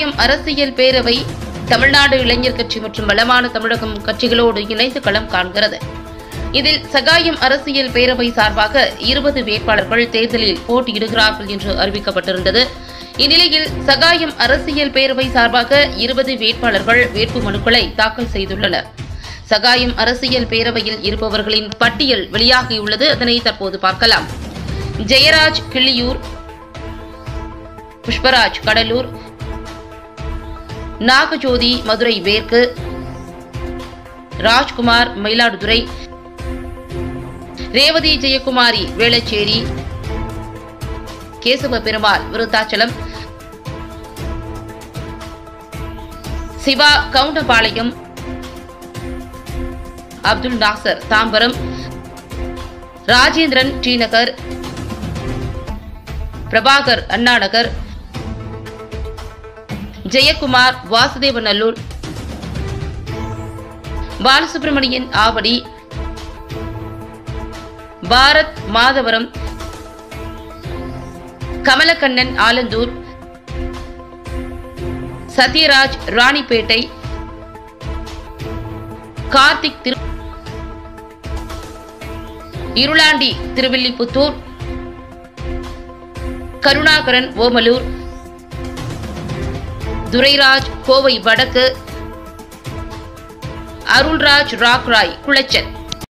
சகாயம் அரசியல் பேரவை தமிழ்நாடு இளைஞர் கட்சி மற்றும் வளமான தமிழகம் கட்சிகளோடு இணைந்து களம் காண்கிறது. இதில் சகாயம் அரசியல் பேரவை சார்பாக இருபது வேட்பாளர்கள் தேர்தலில் போட்டியிடுகிறார்கள் என்று அறிவிக்கப்பட்டிருந்தது. இந்நிலையில் சகாயம் அரசியல் பேரவை சார்பாக இருபது வேட்பாளர்கள் வேட்புமனுக்களை தாக்கல் செய்துள்ளனர். சகாயம் அரசியல் பேரவையில் இருப்பவர்களின் பட்டியல் வெளியாகியுள்ளது. அதனை தற்போது பார்க்கலாம். ஜெயராஜ் கிள்ளியூர் புஷ்பராஜ் கடலூர் நாகஜோதி மதுரை மேற்கு ராஜ்குமார் மயிலாடுதுறை ரேவதி ஜெயக்குமாரி வேளச்சேரி கேசவ பெருமாள் விருத்தாச்சலம் சிவா கவுண்டபாளையம் அப்துல் நாசர் தாம்பரம் ராஜேந்திரன் டி நகர் பிரபாகர் அண்ணாநகர் ஜெயக்குமார் வாசுதேவநல்லூர் பாலசுப்ரமணியன் ஆவடி. பாரத் மாதவரம். கமலக்கண்ணன் ஆலந்தூர். சத்யராஜ் ராணிப்பேட்டை. கார்த்திக் திரு இருளாண்டி திருவில்லிபுத்தூர். கருணாகரன் ஓமலூர். துரைராஜ் கோவை வடக்கு அருள்ராஜ் ராக்ராய் குளச்சல்.